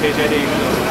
可以确定。